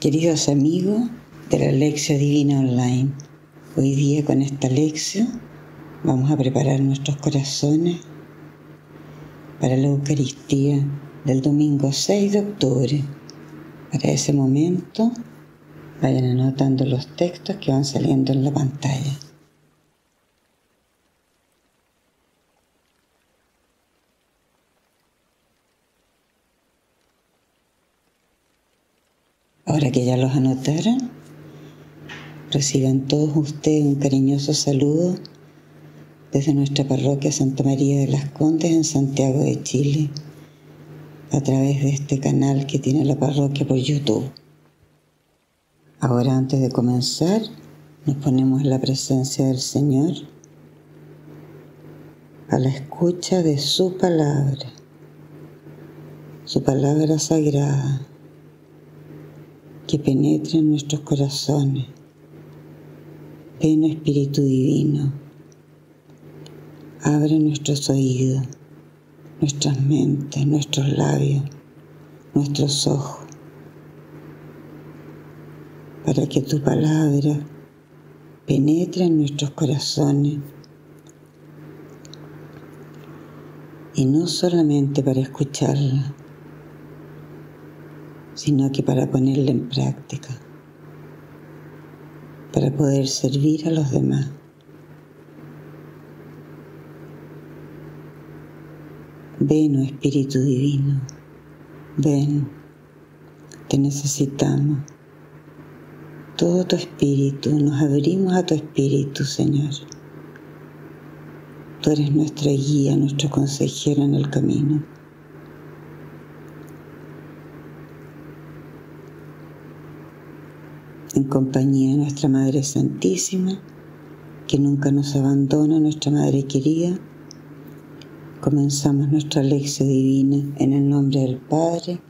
Queridos amigos de la Lección Divina Online, hoy día con esta lección vamos a preparar nuestros corazones para la Eucaristía del domingo 6 de octubre. Para ese momento vayan anotando los textos que van saliendo en la pantalla. Ahora que ya los anotaron, reciban todos ustedes un cariñoso saludo desde nuestra parroquia Santa María de las Condes en Santiago de Chile, a través de este canal que tiene la parroquia por YouTube. Ahora antes de comenzar, nos ponemos en la presencia del Señor a la escucha de su palabra, su palabra sagrada que penetre en nuestros corazones. Ven Espíritu Divino, abre nuestros oídos, nuestras mentes, nuestros labios, nuestros ojos, para que tu palabra penetre en nuestros corazones y no solamente para escucharla, sino que para ponerla en práctica, para poder servir a los demás. Ven, oh Espíritu Divino, ven, te necesitamos. Todo tu espíritu, nos abrimos a tu espíritu, Señor. Tú eres nuestra guía, nuestro consejero en el camino. En compañía de nuestra Madre Santísima, que nunca nos abandona, nuestra Madre querida, comenzamos nuestra lección divina en el nombre del Padre,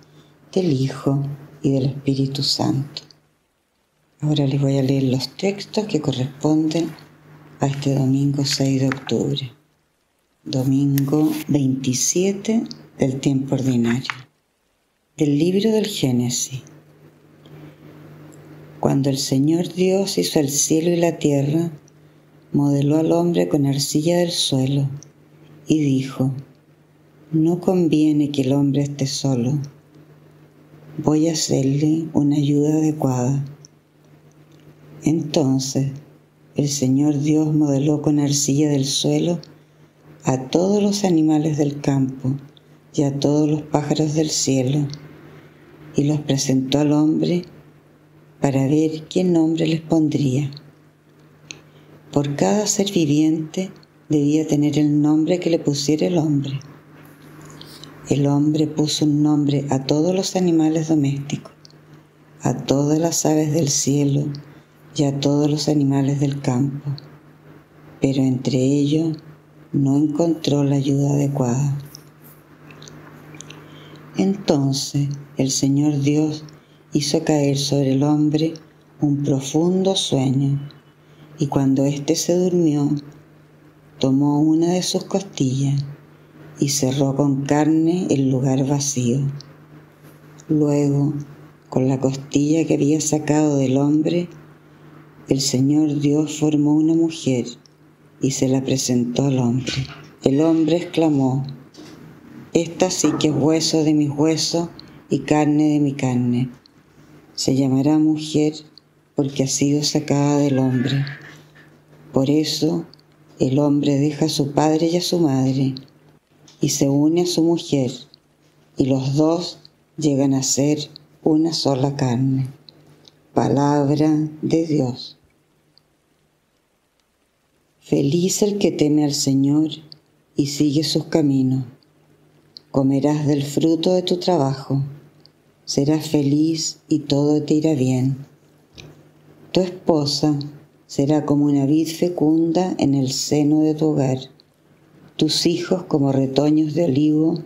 del Hijo y del Espíritu Santo. Ahora les voy a leer los textos que corresponden a este domingo 6 de octubre, domingo 27 del tiempo ordinario, del libro del Génesis. Cuando el Señor Dios hizo el cielo y la tierra, modeló al hombre con arcilla del suelo y dijo, no conviene que el hombre esté solo, voy a hacerle una ayuda adecuada. Entonces el Señor Dios modeló con arcilla del suelo a todos los animales del campo y a todos los pájaros del cielo, y los presentó al hombre para ver qué nombre les pondría. Por cada ser viviente debía tener el nombre que le pusiera el hombre. El hombre puso un nombre a todos los animales domésticos, a todas las aves del cielo y a todos los animales del campo, pero entre ellos no encontró la ayuda adecuada. Entonces el Señor Dios hizo caer sobre el hombre un profundo sueño, y cuando éste se durmió, tomó una de sus costillas y cerró con carne el lugar vacío. Luego, con la costilla que había sacado del hombre, el Señor Dios formó una mujer y se la presentó al hombre. El hombre exclamó, Esta sí que es hueso de mis huesos y carne de mi carne se llamará mujer porque ha sido sacada del hombre. Por eso el hombre deja a su padre y a su madre y se une a su mujer y los dos llegan a ser una sola carne. Palabra de Dios. Feliz el que teme al Señor y sigue sus caminos. Comerás del fruto de tu trabajo serás feliz y todo te irá bien. Tu esposa será como una vid fecunda en el seno de tu hogar, tus hijos como retoños de olivo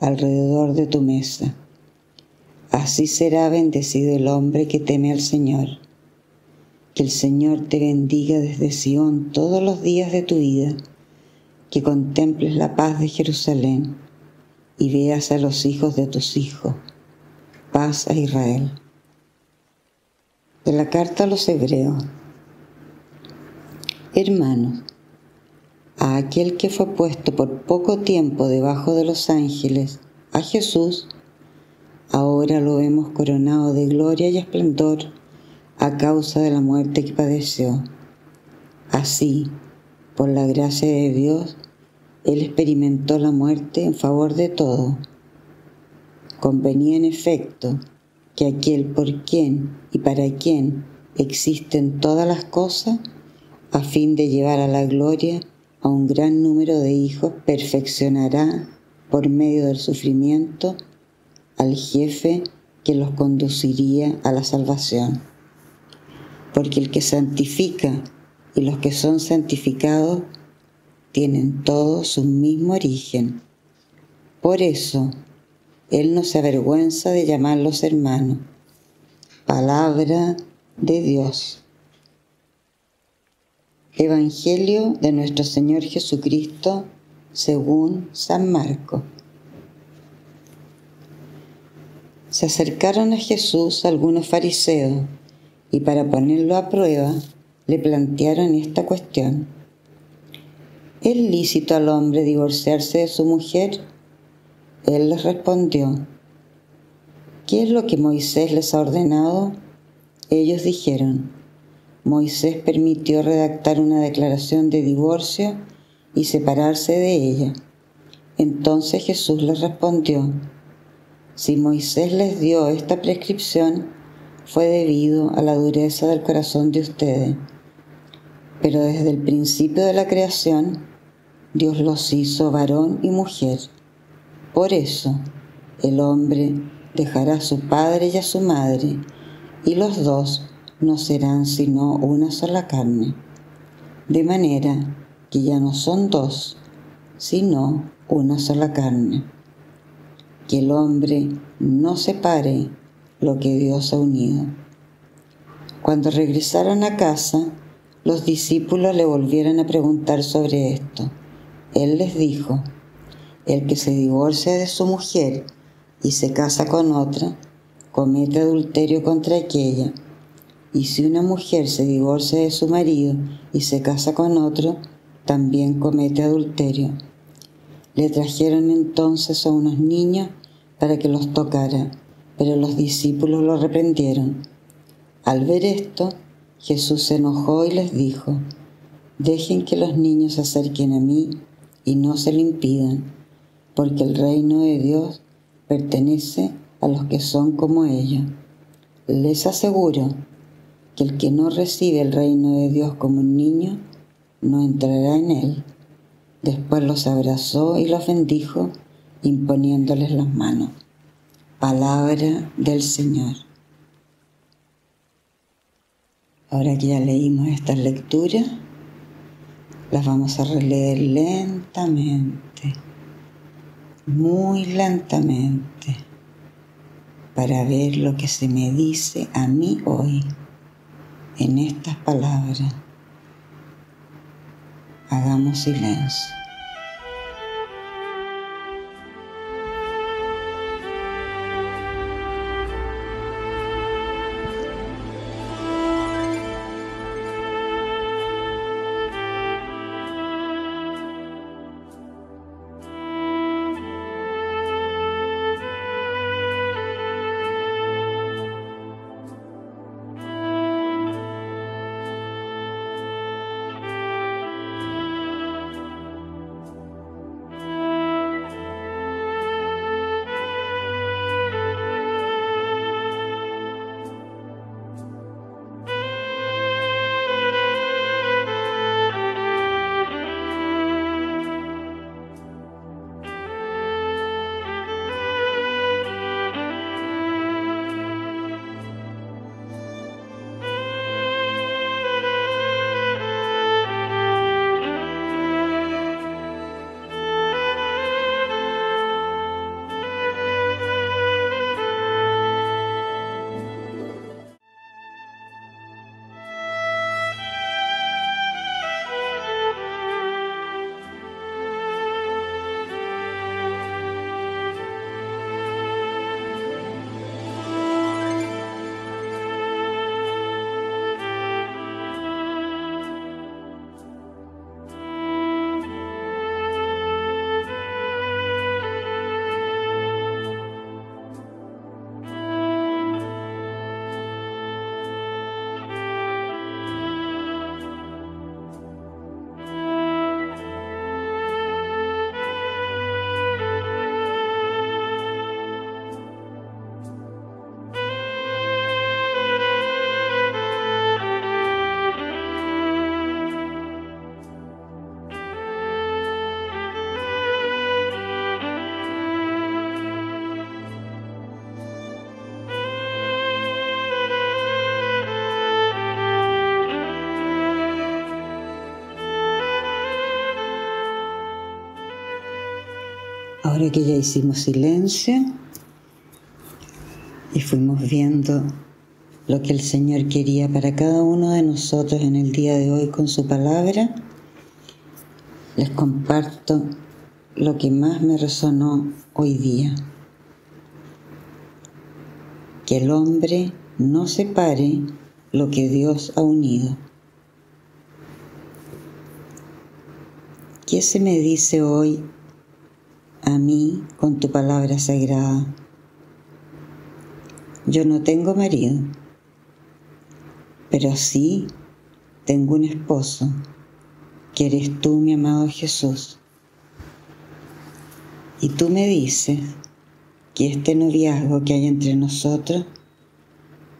alrededor de tu mesa. Así será bendecido el hombre que teme al Señor. Que el Señor te bendiga desde Sión todos los días de tu vida, que contemples la paz de Jerusalén y veas a los hijos de tus hijos paz a Israel. de la carta a los hebreos. Hermanos, a aquel que fue puesto por poco tiempo debajo de los ángeles, a Jesús, ahora lo vemos coronado de gloria y esplendor a causa de la muerte que padeció. Así, por la gracia de Dios, Él experimentó la muerte en favor de todo. Convenía en efecto que aquel por quien y para quien existen todas las cosas, a fin de llevar a la gloria a un gran número de hijos, perfeccionará por medio del sufrimiento al jefe que los conduciría a la salvación. Porque el que santifica y los que son santificados tienen todos un mismo origen. Por eso, Él no se avergüenza de llamarlos hermanos. Palabra de Dios. Evangelio de nuestro Señor Jesucristo según San Marco. Se acercaron a Jesús algunos fariseos y para ponerlo a prueba le plantearon esta cuestión. ¿Es lícito al hombre divorciarse de su mujer? Él les respondió, ¿qué es lo que Moisés les ha ordenado? Ellos dijeron, Moisés permitió redactar una declaración de divorcio y separarse de ella. Entonces Jesús les respondió, si Moisés les dio esta prescripción, fue debido a la dureza del corazón de ustedes. Pero desde el principio de la creación, Dios los hizo varón y mujer. Por eso, el hombre dejará a su padre y a su madre, y los dos no serán sino una sola carne, de manera que ya no son dos, sino una sola carne. Que el hombre no separe lo que Dios ha unido. Cuando regresaron a casa, los discípulos le volvieron a preguntar sobre esto. Él les dijo, el que se divorcia de su mujer y se casa con otra, comete adulterio contra aquella y si una mujer se divorcia de su marido y se casa con otro, también comete adulterio. Le trajeron entonces a unos niños para que los tocara, pero los discípulos lo reprendieron. Al ver esto, Jesús se enojó y les dijo, dejen que los niños se acerquen a mí y no se lo impidan, porque el reino de Dios pertenece a los que son como ellos. Les aseguro que el que no recibe el reino de Dios como un niño, no entrará en él. Después los abrazó y los bendijo, imponiéndoles las manos. Palabra del Señor. Ahora que ya leímos estas lecturas, las vamos a releer lentamente, muy lentamente, para ver lo que se me dice a mí hoy en estas palabras. Hagamos silencio. Ahora que ya hicimos silencio y fuimos viendo lo que el Señor quería para cada uno de nosotros en el día de hoy con su palabra, les comparto lo que más me resonó hoy día. Que el hombre no separe lo que Dios ha unido. ¿Qué se me dice hoy a mí con tu palabra sagrada? Yo no tengo marido, pero sí tengo un esposo, que eres tú, mi amado Jesús. Y tú me dices que este noviazgo que hay entre nosotros,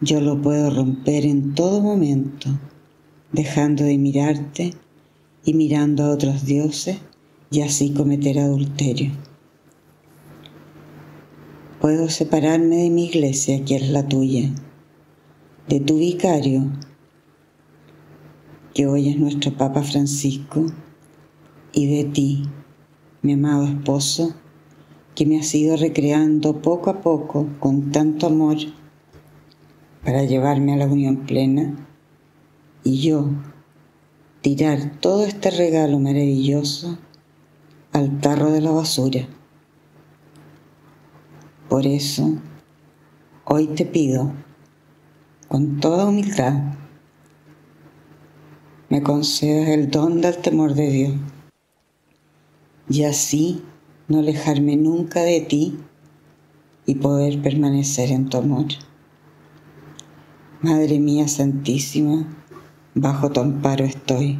yo lo puedo romper en todo momento, dejando de mirarte y mirando a otros dioses y así cometer adulterio. Puedo separarme de mi iglesia, que es la tuya, de tu vicario, que hoy es nuestro Papa Francisco, y de ti, mi amado esposo, que me has ido recreando poco a poco con tanto amor para llevarme a la unión plena y yo tirar todo este regalo maravilloso al tarro de la basura. Por eso, hoy te pido, con toda humildad, me concedas el don del temor de Dios y así no alejarme nunca de ti y poder permanecer en tu amor. Madre mía Santísima, bajo tu amparo estoy.